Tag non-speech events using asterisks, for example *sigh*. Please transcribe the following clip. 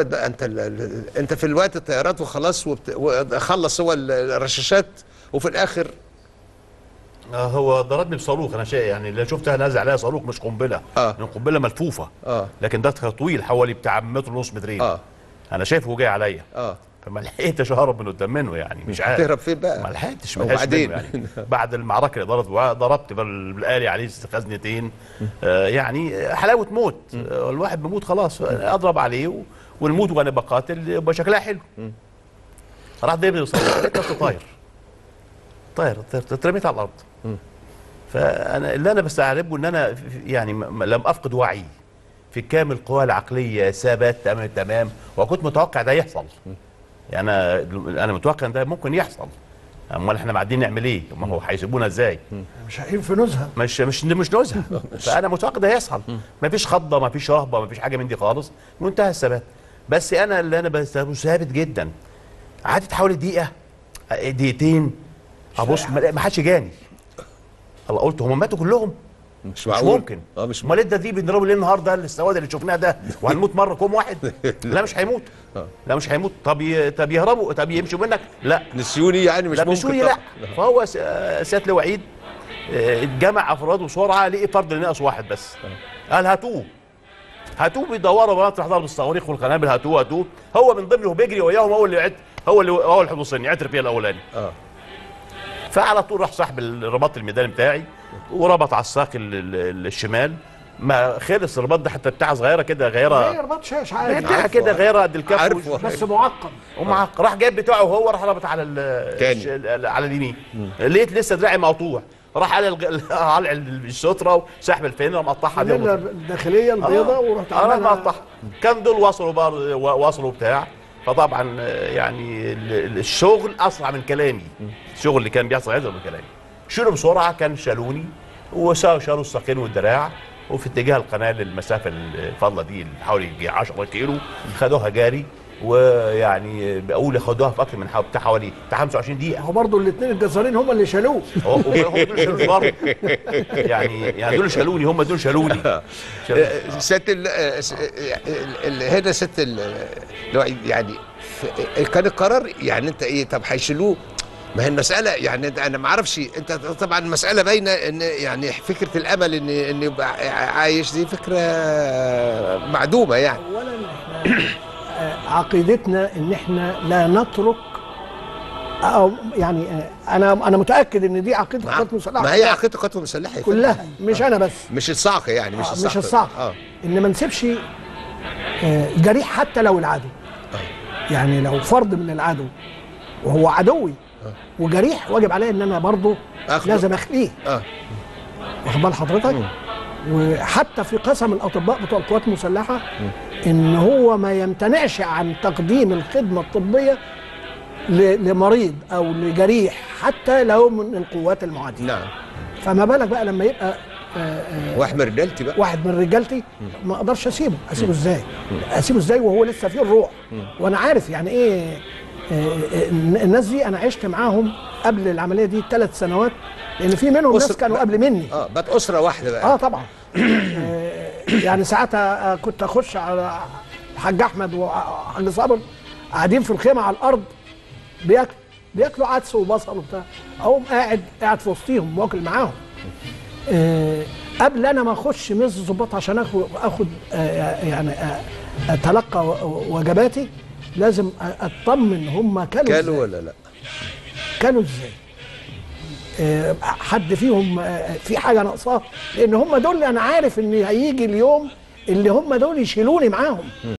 أنت أنت في الوقت الطيارات وخلاص. وخلص هو ال- الرشاشات وفي الآخر آه، هو ضربني بصاروخ أنا شيء يعني اللي شفتها نازل عليها صاروخ مش قنبلة. آه. يعني قنبلة ملفوفة. آه. لكن ده طويل حوالي بتاع متر ونص مترين. آه. أنا شايفه جاي عليا. آه. فما لحقتش أهرب من قدام منه يعني مش عارف. تهرب فين بقى؟ ما لحقتش ما لحقتش وبعدين؟ يعني. *laughs* بعد المعركة اللي ضربت ضربت بال- بالآلي عليه خزنتين آه يعني حلاوة موت. آه الواحد بيموت خلاص. أضرب عليه و- ونموت وأنا بقاتل يبقى شكلها حلو. راح لقيت نفسي طاير طاير طاير اترميت على الأرض. فأنا اللي أنا بستعربه إن أنا يعني لم أفقد وعي في كامل قواي العقلية ثبات تمام تمام. وكنت متوقع ده يحصل. يعني أنا أنا متوقع إن ده ممكن يحصل. أمال إحنا معدين نعمل إيه؟ ما هو هيسيبونا إزاي؟ مش هيقيم في نزهة. مش مش مش نزهة. فأنا متوقع ده هيحصل. ما فيش خضة ما فيش رهبه ما فيش حاجة من دي خالص. منتهى الثبات. بس أنا اللي أنا ثابت جدا. قعدت حوالي دقيقة دقيقتين. أبص ما ما حدش جاني. الله قلت هم ماتوا كلهم. مش مش معقول. ممكن. آه مش أمال دي بنضربه ليه النهارده السواد اللي شفناه ده وهنموت مرة كوم واحد؟ *laughs* لا مش هيموت. لا مش هيموت. طب ي... طب يهربوا طب يمشوا منك؟ لا. نسيوني يعني مش لا ممكن بسوريا لا. فهو س- آه، سياده لوعيد آه، اتجمع افراده بسرعة لقي فرد ناقص واحد بس. قال هاتوه. هاتوه بيدوروا بقى تحضر بالصواريخ والقنابل هاتوه هاتوه. هو من ضمنه بيجري وياهم هو اللي عد هو اللي هو حفظني عتر فيها الأولاني. آه. فعلى طول راح صاحب الرباط الميداني بتاعي. وربط على الساق ال- ال- الشمال. ما خلص الرباط ده حتى بتاع صغيرة كده هي غيره رباط شاش عادي. بتاعها كده غيره قد الكف بس معقم ومعق راح جايب بتاعه هو راح ربط على ال- على اليمين. لقيت لسه دراعي مقطوع. راح على *laughs* على الستره وسحب الفينة مقطعها دي الداخلية البيضاء ورحت أنا مقطعها. كان دول وصلوا بار وصلوا بتاع. فطبعا آه، يعني ال- ال- الشغل أسرع من كلامي. الشغل اللي كان بيحصل اسرع من كلامي. شيلوا بسرعة كان شالوني وشالوا الساقين والدراع وفي اتجاه القناة المسافه الفاضله دي اللي حوالي يجي 10 كيلو خدوها جاري ويعني بقول خدوها في أكثر من حوالي بتاع حوالي بتاع 25 دقيقة هو برضه الاثنين الجزارين هم اللي شالوه هو هم دول شالوني برضه يعني يعني دول شالوني هم دول شالوني. آه، ست ال... آه، آه،. هنا ست يعني كان القرار يعني انت إيه طب هيشيلوه ما هي المسألة يعني أنا ما أعرفش أنت طبعا المسألة باينة إن يعني فكرة الأمل إن إن يبقى عايش دي فكرة معدومة يعني. اولا إحنا آه، عقيدتنا إن إحنا لا نترك أو يعني آه، أنا أنا متأكد إن دي عقيدة ما القوات المسلحه ما هي عقيدة القوات المسلحة كلها مش أنا بس. مش الصعقة يعني مش آه، الصعقة مش الصعق إن ما نسيبش آه، جريح حتى لو العدو. يعني لو فرد من العدو وهو عدوي وجريح واجب عليا إن أنا برضه. لازم أخليه. آه. واخد بال حضرتك؟ وحتى في قسم الأطباء بتوع القوات المسلحة إن هو ما يمتنعش عن تقديم الخدمة الطبية لمريض أو لجريح حتى لو من القوات المعادية. نعم. فما بالك بقى لما يبقى آه، آه، واحمر رجالتي بقى. واحد من رجالتي؟ ما أقدرش أسيبه. أسيبه إزاي؟ أسيبه إزاي وهو لسه فيه الروح؟ وأنا عارف يعني إيه آه، آه، الناس دي أنا عشت معاهم قبل العملية دي ثلاث سنوات لأن في منهم ناس كانوا. قبل مني. آه بقت أسرة واحدة بقى. آه طبعا. *clears throat* يعني ساعتها آه، كنت أخش على الحاج أحمد وحاج صابر قاعدين في الخيمة على الأرض بياكلوا بياكلوا عدس وبصل وبتاع. أقوم قاعد قاعد في وسطيهم واكل معاهم. آه، قبل أنا ما أخش مز الظباط عشان اخد آخد آه، يعني آه، اتلقى وجباتي لازم أطمن هم كلوا كانوا إزاي. ولا لا؟ كانوا إزاي؟ آه، حد فيهم آه، في حاجة ناقصاه؟ لأن هم دول أنا عارف إن هيجي اليوم اللي هم دول يشيلوني معاهم.